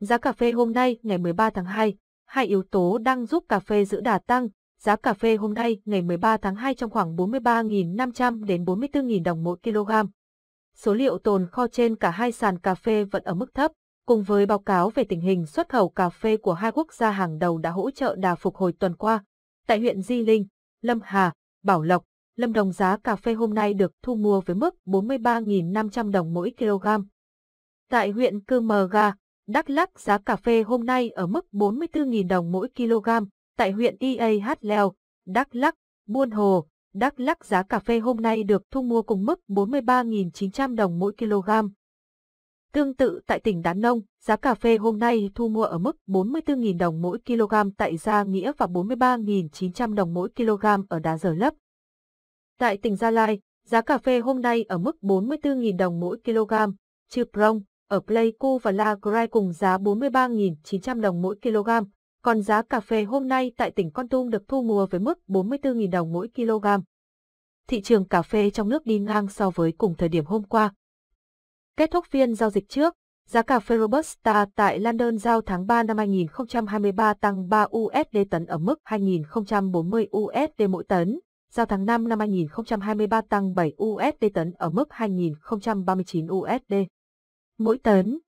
Giá cà phê hôm nay ngày 13 tháng 2, hai yếu tố đang giúp cà phê giữ đà tăng. Giá cà phê hôm nay ngày 13 tháng 2 trong khoảng 43.500 đến 44.000 đồng mỗi kg. Số liệu tồn kho trên cả hai sàn cà phê vẫn ở mức thấp, cùng với báo cáo về tình hình xuất khẩu cà phê của hai quốc gia hàng đầu đã hỗ trợ đà phục hồi tuần qua. Tại huyện Di Linh, Lâm Hà, Bảo Lộc, Lâm Đồng giá cà phê hôm nay được thu mua với mức 43.500 đồng mỗi kg. Tại huyện Cư Mờ Ga, Đắk Lắk giá cà phê hôm nay ở mức 44.000 đồng mỗi kg. Tại huyện IAH Leo, Đắk Lắk, Buôn Hồ, Đắk Lắk giá cà phê hôm nay được thu mua cùng mức 43.900 đồng mỗi kg. Tương tự tại tỉnh Đán Nông, giá cà phê hôm nay thu mua ở mức 44.000 đồng mỗi kg tại Gia Nghĩa và 43.900 đồng mỗi kg ở Đá Giờ Lấp. Tại tỉnh Gia Lai, giá cà phê hôm nay ở mức 44.000 đồng mỗi kg. Chư Prong, ở Pleiku và La Grai cùng giá 43.900 đồng mỗi kg. Còn giá cà phê hôm nay tại tỉnh Con Tum được thu mua với mức 44.000 đồng mỗi kg. Thị trường cà phê trong nước đi ngang so với cùng thời điểm hôm qua. Kết thúc phiên giao dịch trước, giá cà phê Robusta tại London giao tháng 3 năm 2023 tăng 3 USD tấn ở mức 2.040 USD mỗi tấn, giao tháng 5 năm 2023 tăng 7 USD tấn ở mức 2.039 USD mỗi tấn.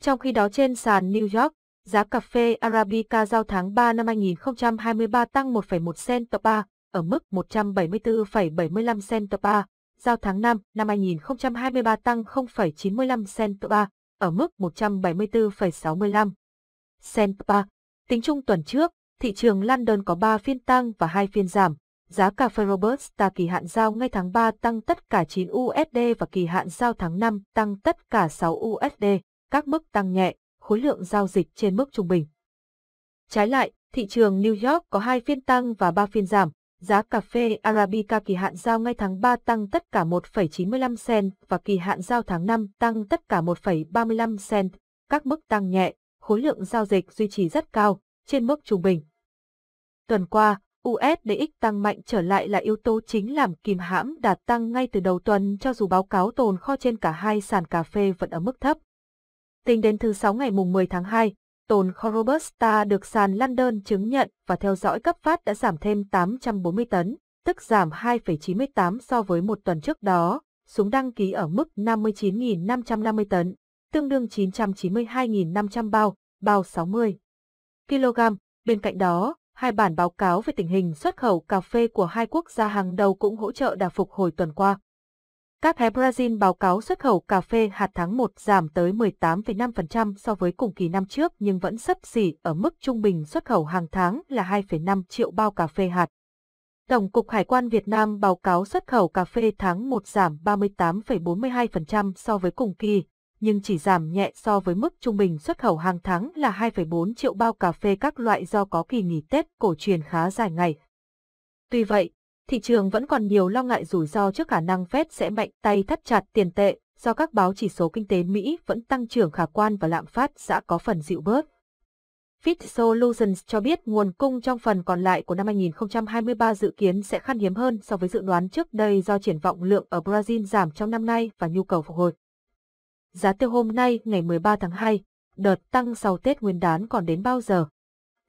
Trong khi đó trên sàn New York, giá cà phê Arabica giao tháng 3 năm 2023 tăng 1,1 cent per bar, ở mức 174,75 cent per bar, giao tháng 5 năm 2023 tăng 0,95 cent per bar, ở mức 174,65 cent per bar. Tính chung tuần trước, thị trường London có 3 phiên tăng và 2 phiên giảm. Giá cà phê Robusta kỳ hạn giao ngay tháng 3 tăng tất cả 9 USD và kỳ hạn giao tháng 5 tăng tất cả 6 USD, các mức tăng nhẹ, khối lượng giao dịch trên mức trung bình. Trái lại, thị trường New York có 2 phiên tăng và 3 phiên giảm. Giá cà phê Arabica kỳ hạn giao ngay tháng 3 tăng tất cả 1,95 cent và kỳ hạn giao tháng 5 tăng tất cả 1,35 cent, các mức tăng nhẹ, khối lượng giao dịch duy trì rất cao, trên mức trung bình. Tuần qua, USDX tăng mạnh trở lại là yếu tố chính làm kìm hãm đạt tăng ngay từ đầu tuần cho dù báo cáo tồn kho trên cả hai sàn cà phê vẫn ở mức thấp. Tính đến thứ sáu ngày mùng 10 tháng 2, tồn kho Robusta được sàn London chứng nhận và theo dõi cấp phát đã giảm thêm 840 tấn, tức giảm 2,98 so với một tuần trước đó, xuống đăng ký ở mức 59.550 tấn, tương đương 992.500 bao, bao 60 kg. Bên cạnh đó, hai bản báo cáo về tình hình xuất khẩu cà phê của hai quốc gia hàng đầu cũng hỗ trợ đà phục hồi tuần qua. Các hé Brazil báo cáo xuất khẩu cà phê hạt tháng 1 giảm tới 18,5% so với cùng kỳ năm trước nhưng vẫn sấp xỉ ở mức trung bình xuất khẩu hàng tháng là 2,5 triệu bao cà phê hạt. Tổng cục Hải quan Việt Nam báo cáo xuất khẩu cà phê tháng 1 giảm 38,42% so với cùng kỳ, nhưng chỉ giảm nhẹ so với mức trung bình xuất khẩu hàng tháng là 2,4 triệu bao cà phê các loại do có kỳ nghỉ Tết cổ truyền khá dài ngày. Tuy vậy, thị trường vẫn còn nhiều lo ngại rủi ro trước khả năng Fed sẽ mạnh tay thắt chặt tiền tệ do các báo chỉ số kinh tế Mỹ vẫn tăng trưởng khả quan và lạm phát đã có phần dịu bớt. Fit Solutions cho biết nguồn cung trong phần còn lại của năm 2023 dự kiến sẽ khan hiếm hơn so với dự đoán trước đây do triển vọng lượng ở Brazil giảm trong năm nay và nhu cầu phục hồi. Giá tiêu hôm nay ngày 13 tháng 2, đợt tăng sau Tết Nguyên đán còn đến bao giờ?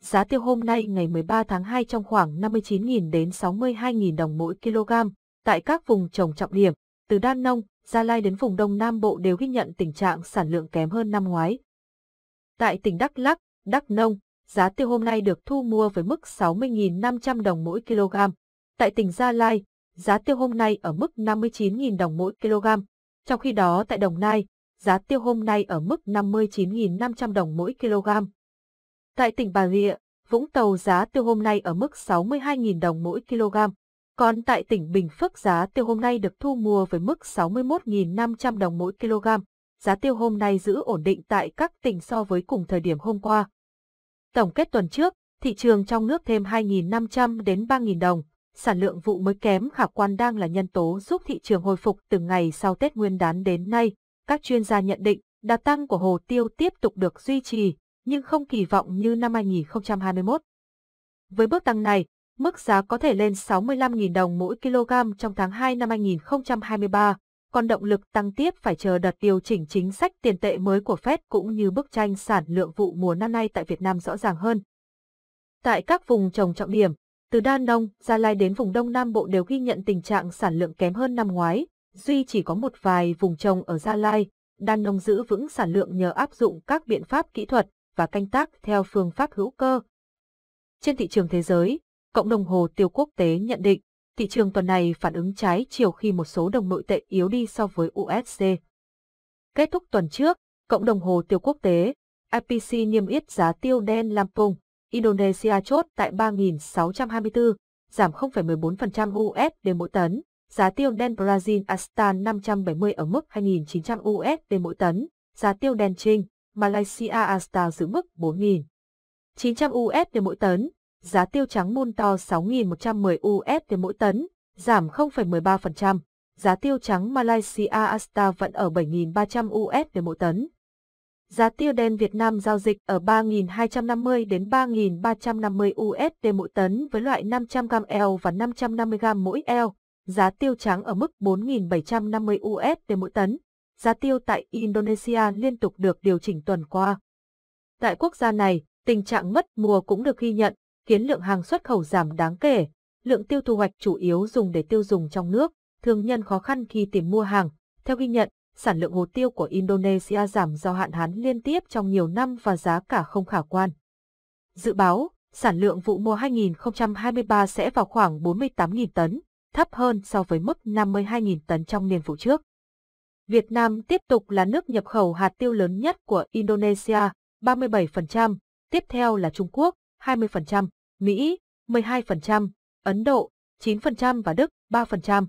Giá tiêu hôm nay ngày 13 tháng 2 trong khoảng 59.000 đến 62.000 đồng mỗi kg. Tại các vùng trồng trọng điểm, từ Đan Nông, Gia Lai đến vùng Đông Nam Bộ đều ghi nhận tình trạng sản lượng kém hơn năm ngoái. Tại tỉnh Đắk Lắk, Đắk Nông, giá tiêu hôm nay được thu mua với mức 60.500 đồng mỗi kg. Tại tỉnh Gia Lai, giá tiêu hôm nay ở mức 59.000 đồng mỗi kg. Trong khi đó tại Đồng Nai, giá tiêu hôm nay ở mức 59.500 đồng mỗi kg. Tại tỉnh Bà Rịa, Vũng Tàu giá tiêu hôm nay ở mức 62.000 đồng mỗi kg. Còn tại tỉnh Bình Phước giá tiêu hôm nay được thu mua với mức 61.500 đồng mỗi kg. Giá tiêu hôm nay giữ ổn định tại các tỉnh so với cùng thời điểm hôm qua. Tổng kết tuần trước, thị trường trong nước thêm 2.500 đến 3.000 đồng. Sản lượng vụ mới kém khả quan đang là nhân tố giúp thị trường hồi phục từ ngày sau Tết Nguyên đán đến nay. Các chuyên gia nhận định, đà tăng của hồ tiêu tiếp tục được duy trì, nhưng không kỳ vọng như năm 2021. Với bước tăng này, mức giá có thể lên 65.000 đồng mỗi kg trong tháng 2 năm 2023, còn động lực tăng tiếp phải chờ đợt điều chỉnh chính sách tiền tệ mới của Fed cũng như bức tranh sản lượng vụ mùa năm nay tại Việt Nam rõ ràng hơn. Tại các vùng trồng trọng điểm, từ Đan Nông, Gia Lai đến vùng Đông Nam Bộ đều ghi nhận tình trạng sản lượng kém hơn năm ngoái, duy chỉ có một vài vùng trồng ở Gia Lai, Đan Nông giữ vững sản lượng nhờ áp dụng các biện pháp kỹ thuật và canh tác theo phương pháp hữu cơ. Trên thị trường thế giới, cộng đồng hồ tiêu quốc tế nhận định, thị trường tuần này phản ứng trái chiều khi một số đồng nội tệ yếu đi so với USD. Kết thúc tuần trước, cộng đồng hồ tiêu quốc tế, IPC niêm yết giá tiêu đen Lampung, Indonesia chốt tại 3.624, giảm 0,14% USD mỗi tấn. Giá tiêu đen Brazil Astan 570 ở mức 2.900 USD mỗi tấn. Giá tiêu đen Trinh, Malaysia Astan giữ mức 4.900 USD mỗi tấn. Giá tiêu trắng Munto 6.110 USD mỗi tấn, giảm 0,13%. Giá tiêu trắng Malaysia Asta vẫn ở 7.300 USD mỗi tấn. Giá tiêu đen Việt Nam giao dịch ở 3.250 đến 3.350 USD mỗi tấn với loại 500g L và 550g mỗi L. Giá tiêu trắng ở mức 4.750 USD mỗi tấn. Giá tiêu tại Indonesia liên tục được điều chỉnh tuần qua. Tại quốc gia này, tình trạng mất mùa cũng được ghi nhận, khiến lượng hàng xuất khẩu giảm đáng kể. Lượng tiêu thu hoạch chủ yếu dùng để tiêu dùng trong nước, thương nhân khó khăn khi tìm mua hàng. Theo ghi nhận, sản lượng hồ tiêu của Indonesia giảm do hạn hán liên tiếp trong nhiều năm và giá cả không khả quan. Dự báo, sản lượng vụ mùa 2023 sẽ vào khoảng 48.000 tấn, thấp hơn so với mức 52.000 tấn trong niên vụ trước. Việt Nam tiếp tục là nước nhập khẩu hạt tiêu lớn nhất của Indonesia, 37%, tiếp theo là Trung Quốc, 20%, Mỹ, 12%, Ấn Độ, 9% và Đức, 3%.